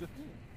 beautiful.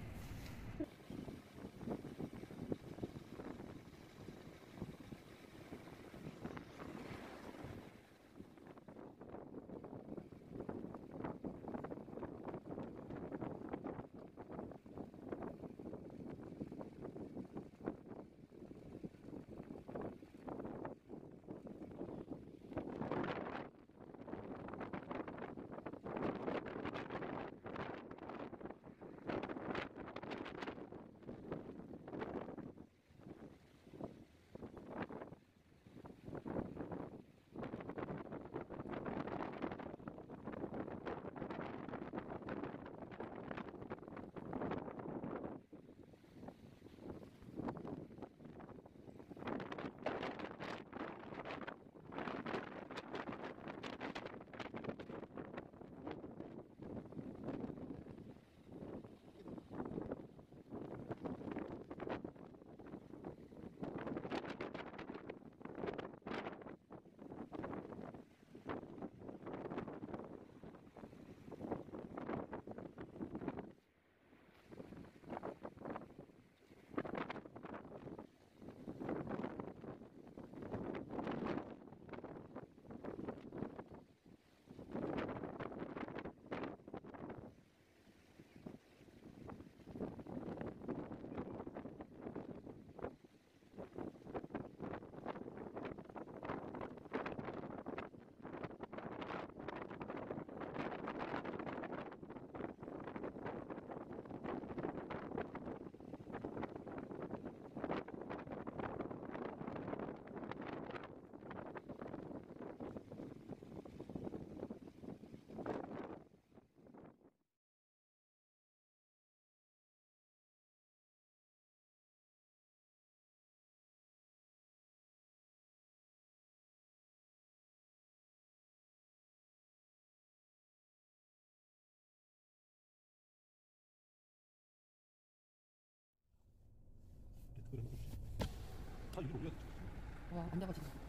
다 위로 올려. 와, 안 잡아지네.